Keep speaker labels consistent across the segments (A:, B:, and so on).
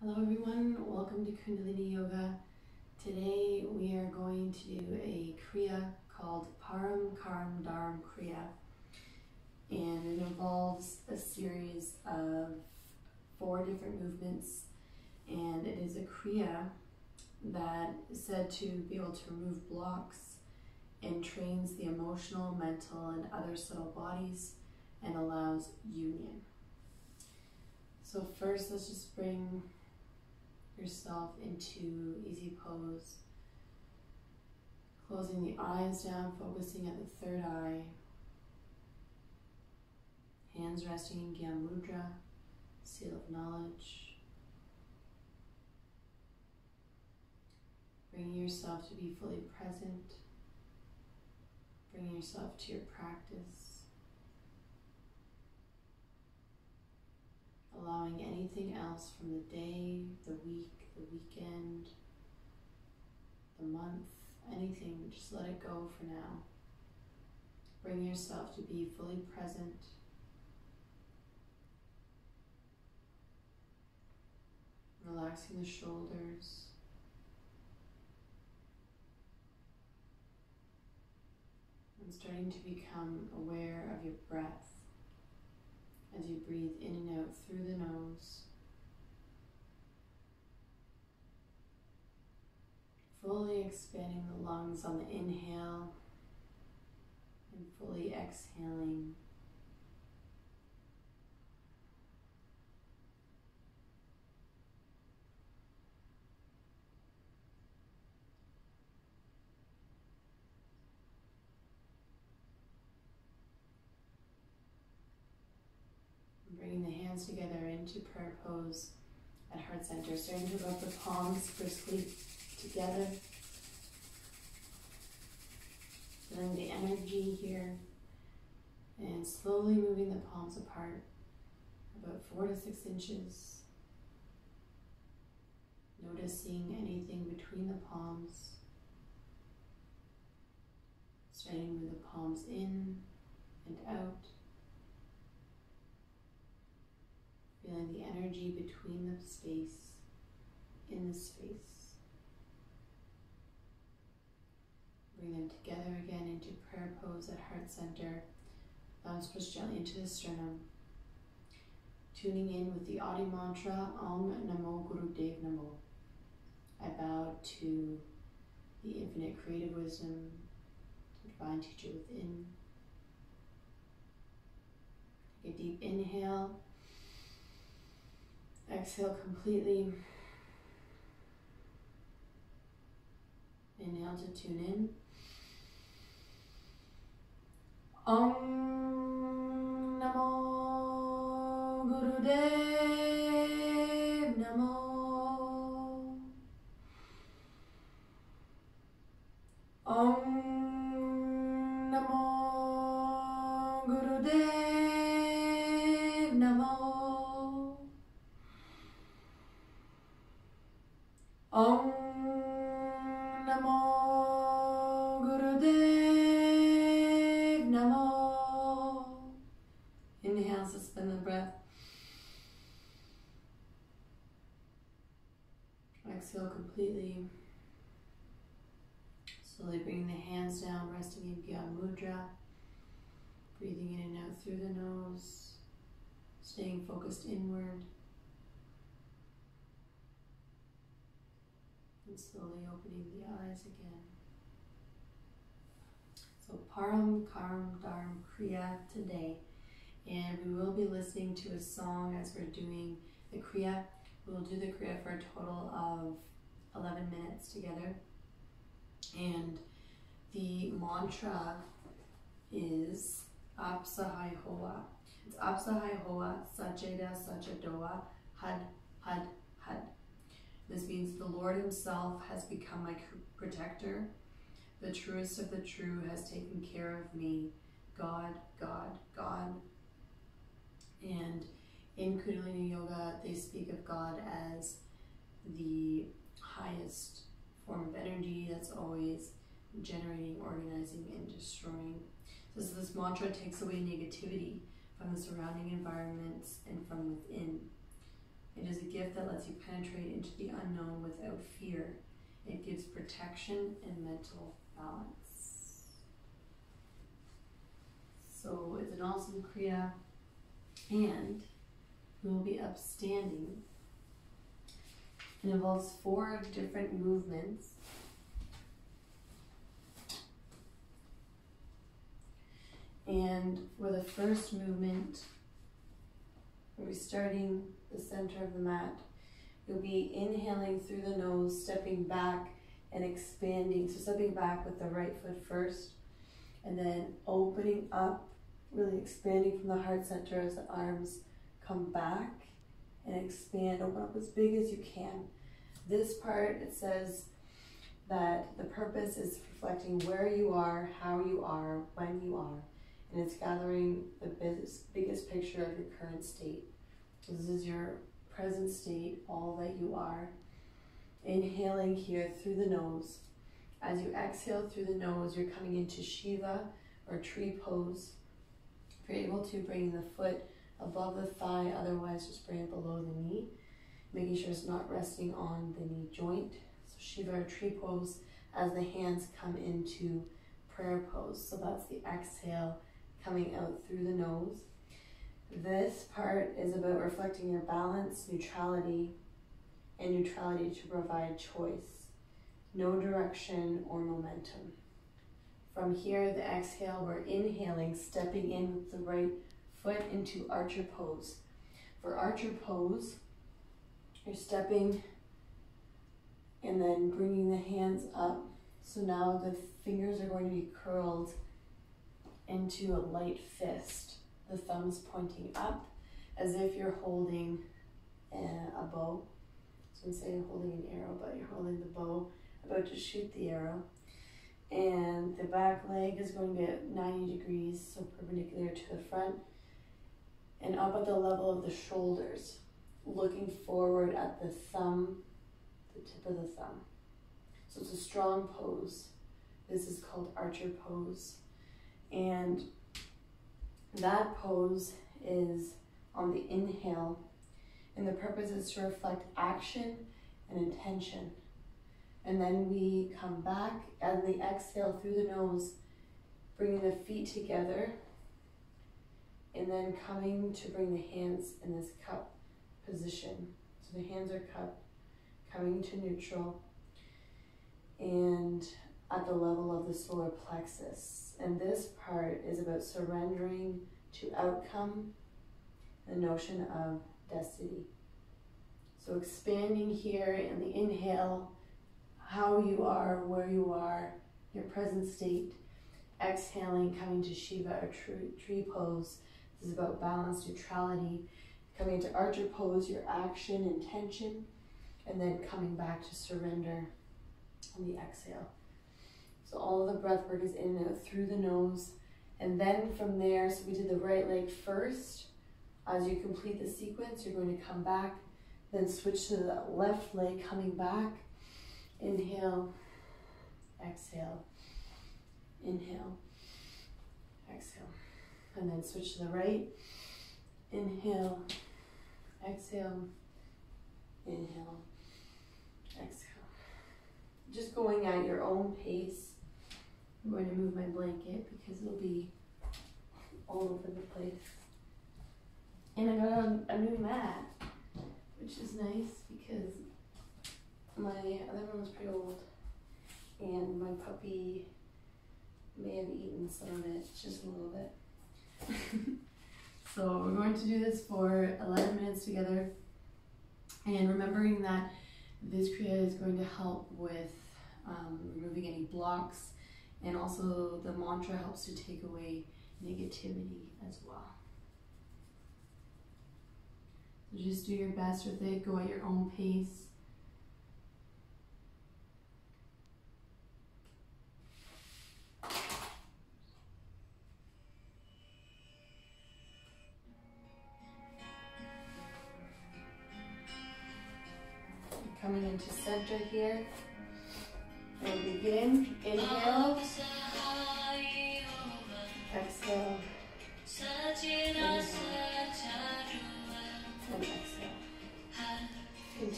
A: Hello everyone, welcome to Kundalini Yoga. Today we are going to do a Kriya called Param Karam Dharam Kriya. And it involves a series of four different movements. And it is a Kriya that is said to be able to remove blocks and trains the emotional, mental, and other subtle bodies and allows union. So first, let's just bring yourself into easy pose. Closing the eyes down, focusing at the third eye. Hands resting in Gyan Mudra, seal of knowledge. Bringing yourself to be fully present. Bringing yourself to your practice. Allowing anything else from the day, the week, the weekend, the month, anything, just let it go for now. Bring yourself to be fully present. Relaxing the shoulders. And starting to become aware of your breath as you breathe in and out through the nose. Fully expanding the lungs on the inhale and fully exhaling bringing the hands together into prayer pose at heart center, starting to rub the palms briskly together. Feeling the energy here and slowly moving the palms apart about four to six inches. Noticing anything between the palms. Starting with the palms in and out. Feeling the energy between the space, in the space. Bring them together again into prayer pose at heart center. Thumbs push gently into the sternum. Tuning in with the Adi mantra Om Namo Guru Dev Namo. I bow to the infinite creative wisdom, the divine teacher within. Take a deep inhale. Exhale completely. Inhale to tune in. Om Namo Gurudev Namo Om again. So Param Karam Dharam Kriya today. And we will be listening to a song as we're doing the Kriya. We will do the Kriya for a total of 11 minutes together. And the mantra is Aap Sahaee Hoa. It's Aap Sahaee Hoa, Sajeda Sajadoa, Har Har Har. This means the Lord Himself has become my protector. The truest of the true has taken care of me. God, God, God. And in Kundalini Yoga, they speak of God as the highest form of energy that's always generating, organizing, and destroying. So this mantra takes away negativity from the surrounding environments and from within. It is a gift that lets you penetrate into the unknown without fear. It gives protection and mental balance. So it's an awesome Kriya and we will be upstanding. It involves four different movements. And for the first movement, we're starting the center of the mat. You'll be inhaling through the nose, stepping back and expanding. So stepping back with the right foot first, and then opening up, really expanding from the heart center as the arms come back and expand, open up as big as you can. This part, it says that the purpose is reflecting where you are, how you are, when you are, and it's gathering the biggest, biggest picture of your current state. This is your present state, all that you are. Inhaling here through the nose. As you exhale through the nose, you're coming into Shiva or tree pose. If you're able to, bring the foot above the thigh, otherwise just bring it below the knee, making sure it's not resting on the knee joint. So Shiva or tree pose as the hands come into prayer pose. So that's the exhale coming out through the nose. This part is about reflecting your balance, neutrality, and neutrality to provide choice, no direction or momentum. From here, the exhale, we're inhaling, stepping in with the right foot into archer pose. For archer pose, you're stepping and then bringing the hands up. So now the fingers are going to be curled into a light fist. The thumbs pointing up as if you're holding a, bow. So instead of holding an arrow, but you're holding the bow, about to shoot the arrow. And the back leg is going to be at 90 degrees, so perpendicular to the front and up at the level of the shoulders, looking forward at the thumb, the tip of the thumb. So it's a strong pose. This is called archer pose. And that pose is on the inhale, and the purpose is to reflect action and intention. And then we come back and the exhale through the nose, bringing the feet together and then coming to bring the hands in this cup position. So the hands are cupped, coming to neutral, and at the level of the solar plexus. And this part is about surrendering to outcome, the notion of destiny. So expanding here in the inhale, how you are, where you are, your present state. Exhaling, coming to Shiva or tree, tree pose, this is about balance, neutrality. Coming into archer pose, your action, intention, and then coming back to surrender on the exhale. So all the breath work is in and out through the nose. And then from there, so we did the right leg first. As you complete the sequence, you're going to come back, then switch to the left leg coming back. Inhale, exhale, inhale, exhale and then switch to the right. Inhale, exhale, inhale, exhale. Just going at your own pace. I'm going to move my blanket because it'll be all over the place. And I got a, a new mat, which is nice because my other one was pretty old and my puppy may have eaten some of it, just a little bit. so we're going to do this for 11 minutes together and remembering that this Kriya is going to help with um, removing any blocks and also the mantra helps to take away negativity as well. So just do your best with it, go at your own pace.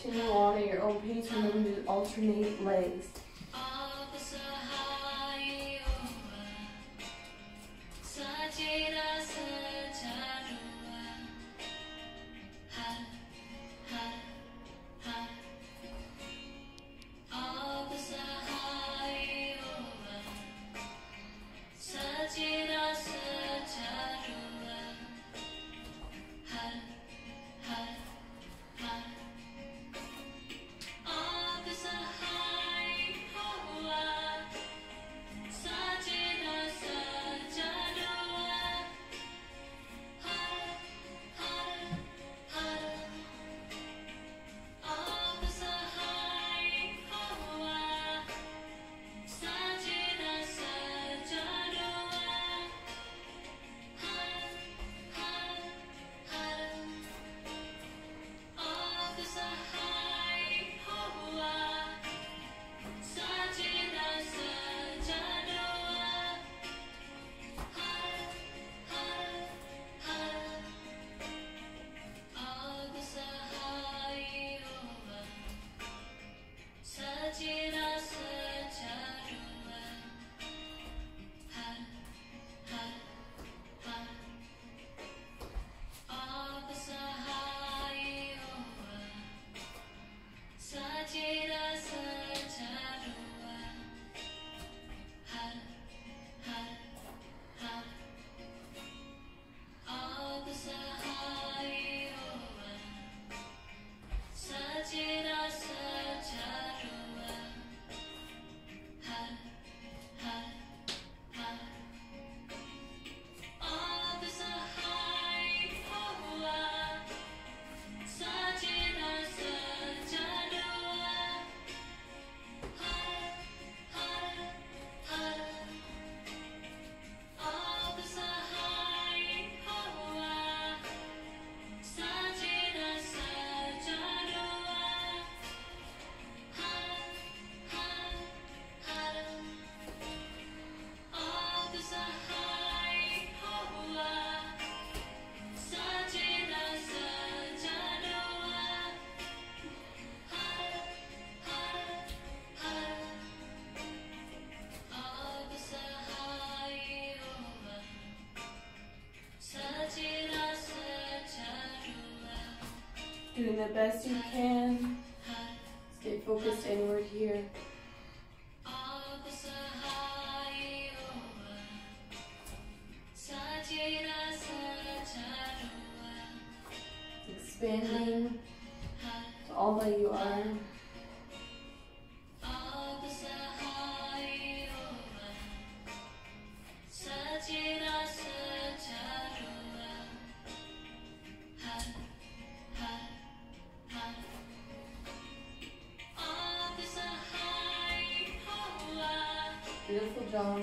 B: Continue on at your own pace. Remember to alternate legs. The best you can. Stay focused inward here. 一个裤装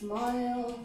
B: smile.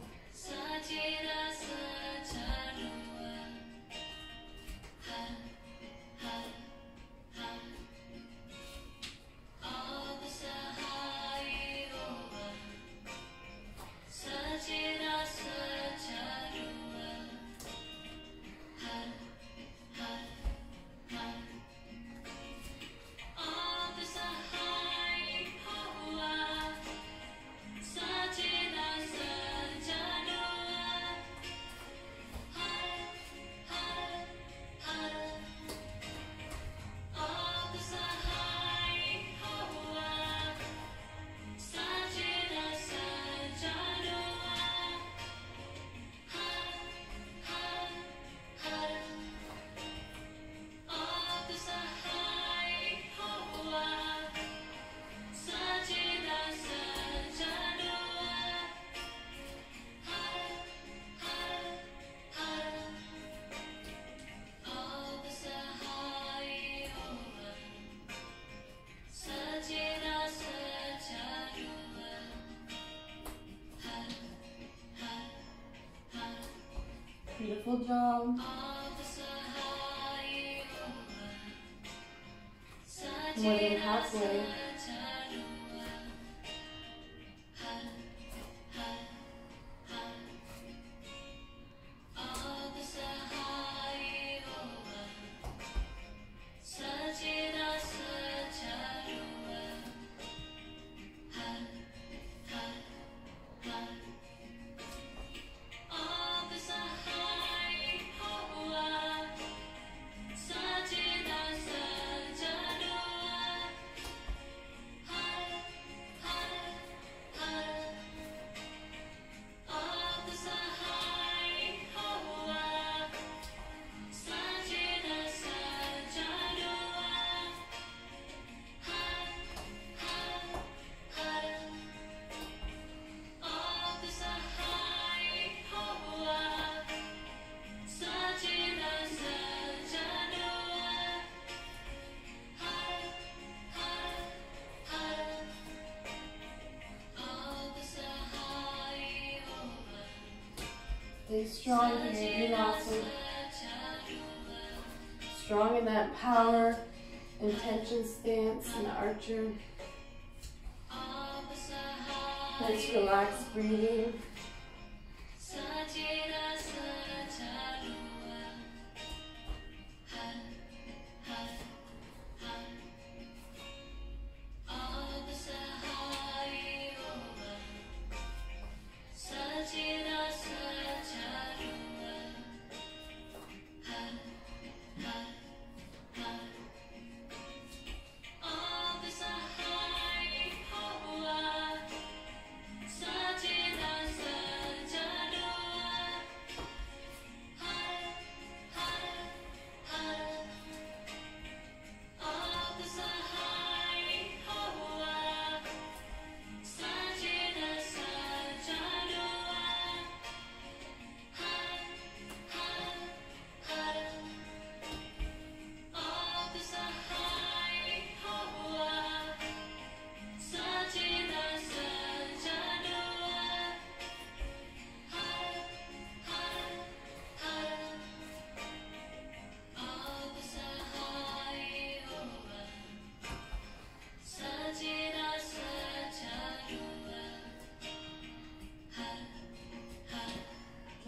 B: Beautiful job. More than halfway. Strong here. Awesome. Strong in that power, intention stance and archer. Nice relaxed breathing.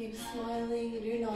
B: Keep smiling, you're doing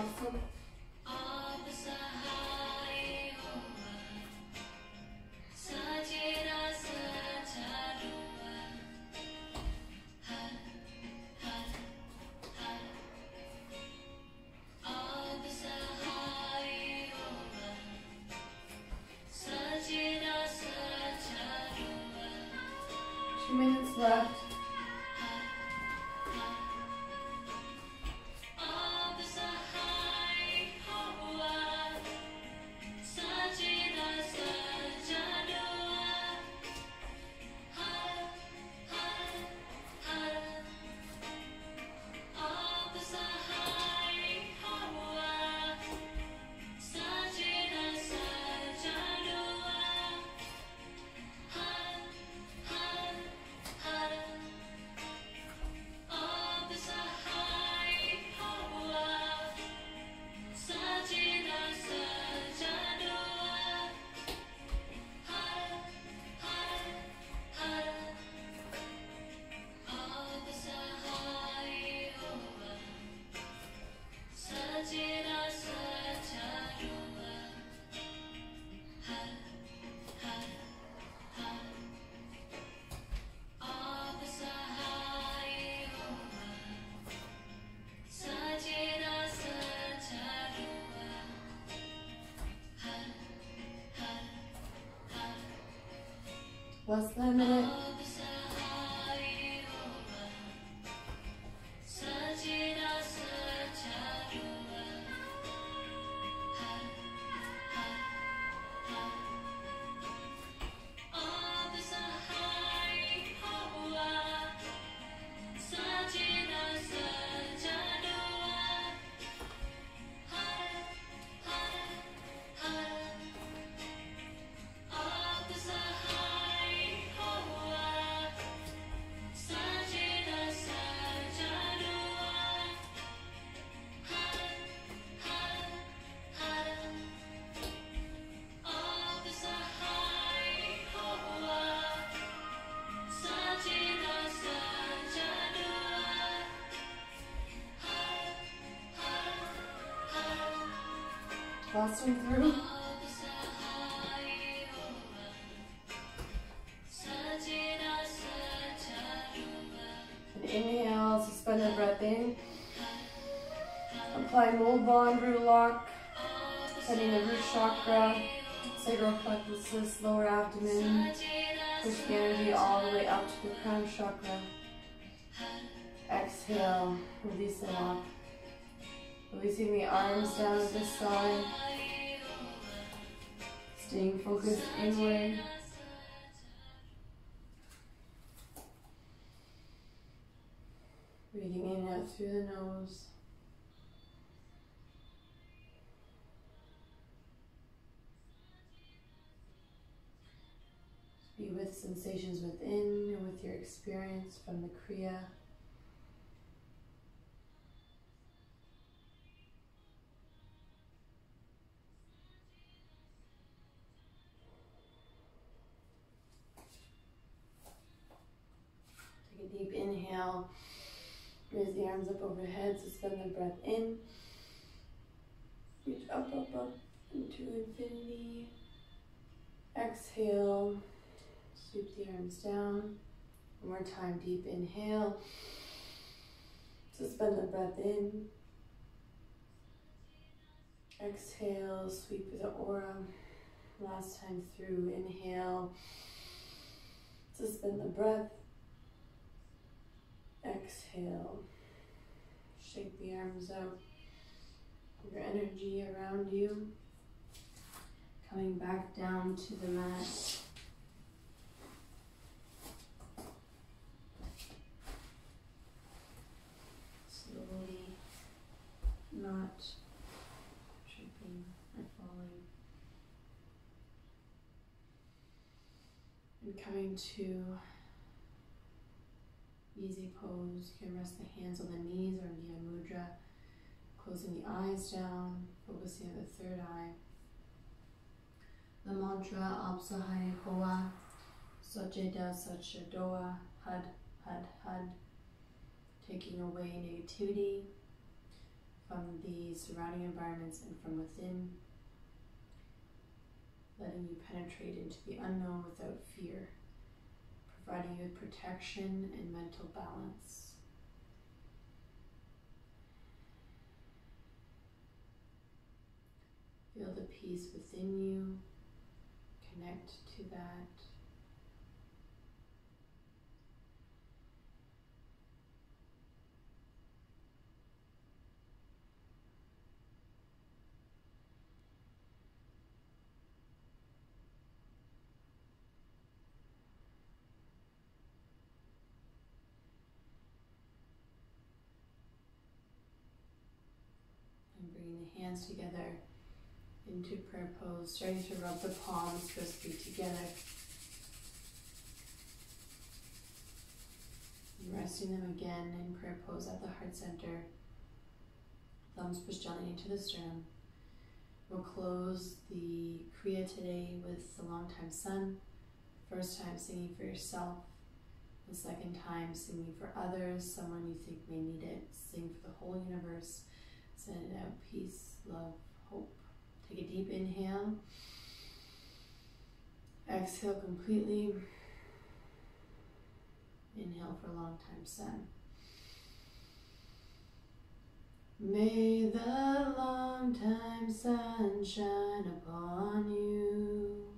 B: 忘れ
A: Last through. Inhale, suspend the breath in. Apply Mul Bandh, root lock, setting the root chakra, sacral plexus, lower abdomen. Push the energy all the way up to the crown chakra. Exhale, release it off. Releasing the arms down at this side. Staying focused inward. Breathing in out through the nose. Be with sensations within and with your experience from the Kriya. Inhale. Raise the arms up overhead, suspend the breath in. Reach up, up, up into infinity. Exhale. Sweep the arms down. One more time, deep inhale. Suspend the breath in. Exhale, sweep the aura. Last time through, inhale. Suspend the breath. Exhale. Shake the arms out. Your energy around you. Coming back down to the mat. Slowly, not tripping or falling. And coming to easy pose. You can rest the hands on the knees or Gyan Mudra. Closing the eyes down, focusing on the third eye. The mantra Aap Sahaee Hoa Sajeda Sachadoa Har Har Har taking away negativity from the surrounding environments and from within, letting you penetrate into the unknown without fear providing you with protection and mental balance. Feel the peace within you. Connect to that. And bringing the hands together into prayer pose, starting to rub the palms crisply together. And resting them again in prayer pose at the heart center. Thumbs push gently into the sternum. We'll close the Kriya today with the long time sun. First time singing for yourself. The second time singing for others, someone you think may need it. Sing for the whole universe. Send it out peace, love, hope. Take a deep inhale. Exhale completely. Inhale for a long time sun. May the long time sun shine upon you.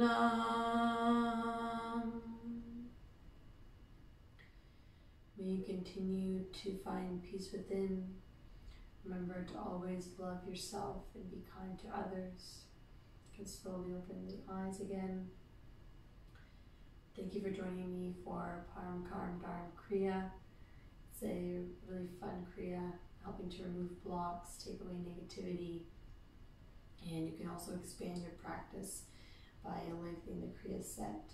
A: Sat you continue to find peace within. Remember to always love yourself and be kind to others. You can slowly open the eyes again. Thank you for joining me for Param Karam Dharam Kriya. It's a really fun Kriya helping to remove blocks, take away negativity, and you can also expand your practice by lengthening the set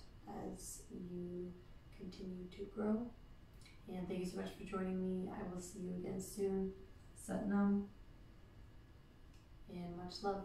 A: as you continue to grow. And thank you so much for joining me. I will see you again soon. Satnam and much love.